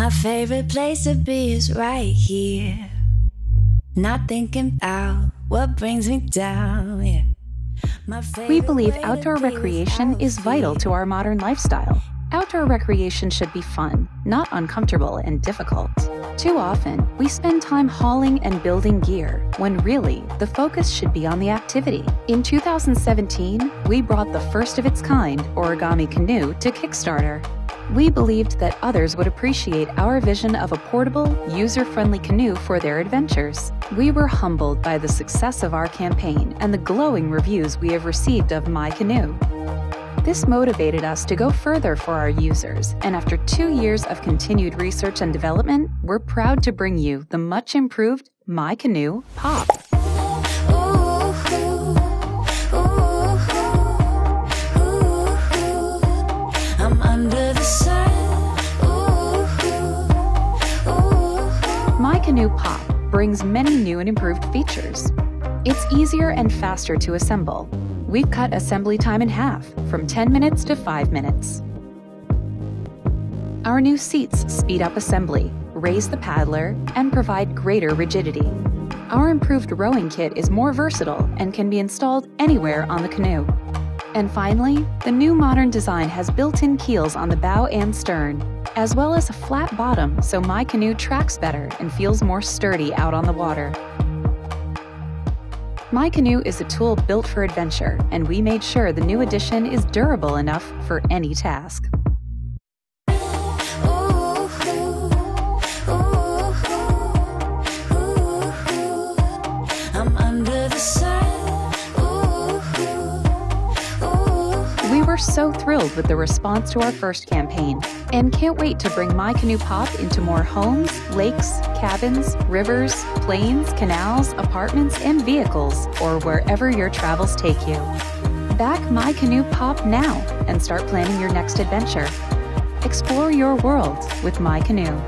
My favorite place to be is right here. Not thinking about what brings me down. Yeah. We believe outdoor recreation is vital to our modern lifestyle. Outdoor recreation should be fun, not uncomfortable and difficult. Too often, we spend time hauling and building gear when really the focus should be on the activity. In 2017, we brought the first of its kind origami canoe to Kickstarter. We believed that others would appreciate our vision of a portable, user friendly canoe for their adventures. We were humbled by the success of our campaign and the glowing reviews we have received of My Canoe. This motivated us to go further for our users, and after two years of continued research and development, we're proud to bring you the much improved My Canoe Pop. Canoe Pop brings many new and improved features. It's easier and faster to assemble. We've cut assembly time in half, from 10 minutes to 5 minutes. Our new seats speed up assembly, raise the paddler, and provide greater rigidity. Our improved rowing kit is more versatile and can be installed anywhere on the canoe. And finally, the new modern design has built in keels on the bow and stern, as well as a flat bottom so my canoe tracks better and feels more sturdy out on the water. My Canoe is a tool built for adventure, and we made sure the new addition is durable enough for any task. So thrilled with the response to our first campaign and can't wait to bring My Canoe Pop into more homes, lakes, cabins, rivers, plains, canals, apartments, and vehicles, or wherever your travels take you. Back My Canoe Pop now and start planning your next adventure. Explore your world with My Canoe.